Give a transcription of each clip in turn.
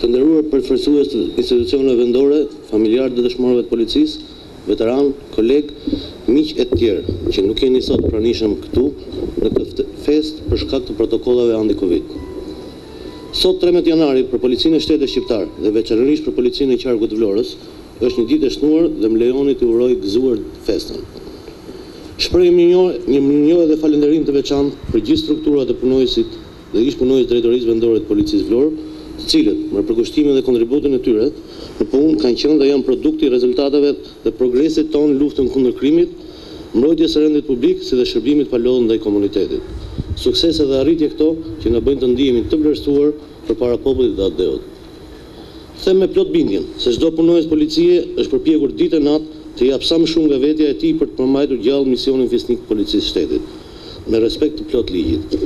Të nderuar përfaqësues të institucioneve vendore, familjarë të dëshmorëve të policisë, veteranë, kolegë, miq e të tjerë, që nuk jeni sot pranishëm këtu në këtë festë për shkak të protokollave anti-Covid. Sot trembëdhjetë janari për Policinë e Shtetit Shqiptar dhe veçanërisht për Policinë e Qarkut të Vlorës është një ditë e shënuar dhe më lejoni t'ju uroj gëzuar festën. Shprehim një mirënjohje dhe falënderim të veçantë për gjithë strukturat dhe punonjësit dhe ish-punonjësit e Drejtorisë Vendore të Policisë Vlorë, të cilët, me përkushtimin dhe kontributin e tyre në punë, kanë qenë dhe janë produkti i rezultateve dhe progresit tonë në luftën kundër krimit, mbrojtjes së rendit publik, si dhe shërbimit të palodhur ndaj komunitetit. Suksese dhe arritje këto, që na bëjnë të ndihemi të vlerësuar përpara popullit dhe atdheut. Them me plot bindjen, se çdo punonjës policie është përpjekur ditë e natë të japë sa më shumë nga vetja e tij për të përmbajtur gjallë misionin fisnik të Policisë së Shtetit, me respekt të plotë të ligjit.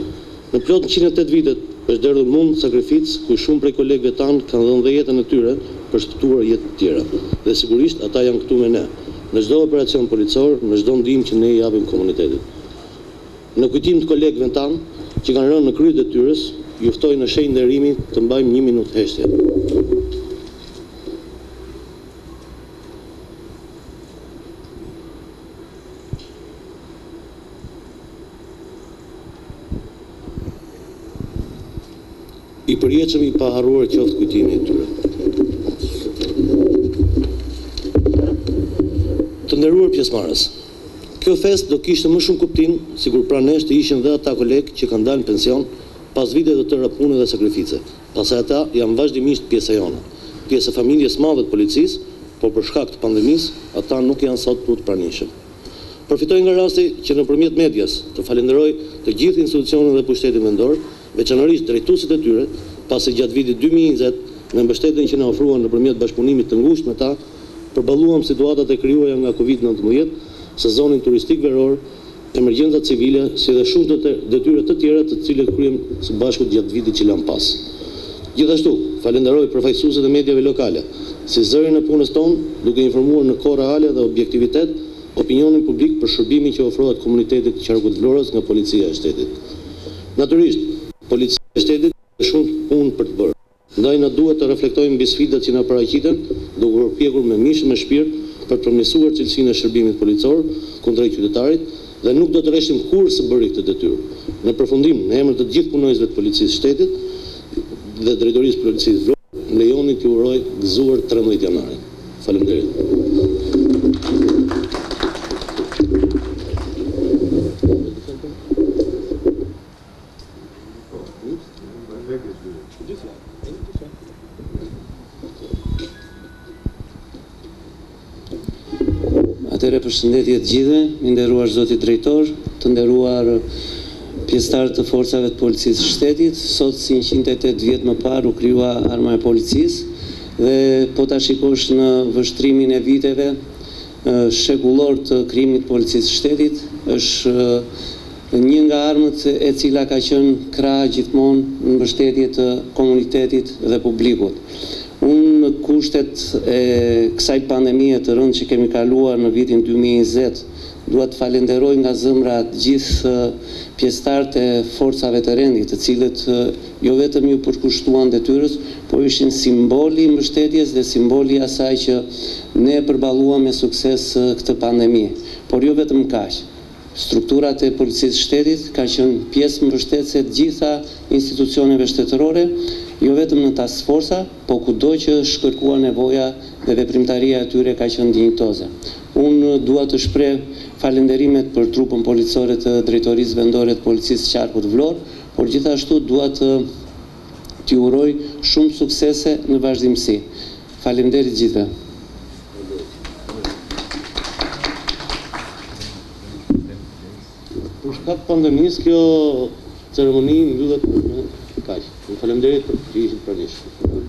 Në plot njëqind e tetë vitet është derdhur mund, sakrificë, ku shumë prej kolegëve tanë kanë dhënë dhe jetën e tyre për të shpëtuar jetë të tjera. Dhe sigurisht ata janë këtu me ne, në çdo operacion policor, në çdo ndihmë që ne i japim komunitetit. Në kujtim të kolegëve tanë që kanë rënë në krye të detyrës, ju ftoj në shenjë nderimi të mbajmë një minutë heshtje. I përjetshëm i paharruar qoftë kujtimi i tyre. Të nderuar pjesëmarrës! Kjo festë do kishte më shumë kuptim sikur pranë nesh të ishin dhe ata kolegë që kanë dalë në pension pas vite të tëra pune dhe sakrifice, pasi ata janë vazhdimisht pjesë e jona, pjesë e familjes së madhe të policisë, por për shkak të pandemisë ata nuk janë sot këtu të pranishëm. Përfitoj nga rasti që nëpërmjet medias të falenderoj të gjithë institucionet dhe pushtetin vendor, veçanërisht drejtuesit e tyre, pasi gjatë vitit dy mijë e njëzet, me mbështetjen që na ofruan nëpërmjet bashkëpunimit të ngushtë me ta, përballuam situatat e krijuara nga Covid nëntëmbëdhjetë, sezonin turistik veror, emergjencat civile, si dhe shumë detyra të tjera të cilat kryem së bashku gjatë vitit që lamë pas. Gjithashtu, falënderoj përfaqësuesit e mediave lokale, si zërin e punës tonë, duke informuar në kohë reale dhe objektivitet opinionin publik për shërbimin që i ofrohet komunitetit të Qarkut të Vlorës nga Policia e Shtetit. Natyrisht, Policia e Shtetit ka shumë punë për të bërë, ndaj na duhet të reflektojmë mbi sfidat që na paraqiten, duke u përpjekur me mish e me shpirt për të përmirësuar cilësinë e shërbimit policor kundrejt qytetarit dhe nuk do të reshtim kurrë së bëri këtë detyrë. Në përfundim, në emër të gjithë punonjësve të Policisë së Shtetit dhe Drejtorisë së Policisë Vlorë, më lejoni t'ju uroj gëzuar trembëdhjetë Janarin. Atëherë përshëndetje të gjithëve, i nderuar zoti drejtor, të nderuar pjesëtarë të forcave të Policisë së Shtetit. Sot si 108 vjet më parë u krijua Arma e Policisë. Dhe po ta shikosh në vështrimin e viteve shekullorë të krijimit të Policisë së Shtetit, është një nga armët e cila ka qenë krah gjithmonë në mbështetje të komunitetit dhe publikut. Unë në kushtet e kësaj pandemie të rëndë që kemi kaluar në vitin dy mijë e njëzet, dua të falenderoj nga zemra të gjithë pjesëtarët e forcave të rendit, të cilët jo vetëm iu përkushtuan detyrës, por ishin simboli i mbështetjes dhe simboli i asaj që ne e përballuam me sukses këtë pandemi. Por jo vetëm kaq. Strukturat e Policisë së Shtetit kanë qenë pjesë mbështetëse të gjitha institucioneve shtetërore, jo vetëm në task forca, po kudo që është kërkuar nevoja dhe veprimtaria e tyre ka qenë dinjitoze. Unë dua të shpreh falënderimet për trupën policore të Drejtorisë Vendore të Policisë së Qarkut Vlorë, Por gjithashtu dua t'ju uroj shumë suksese në vazhdimësi. Faleminderit gjithëve. Për shkak të pandemisë kjo ceremoni mbyllet me kaq. Ju faleminderit që ishit të pranishëm.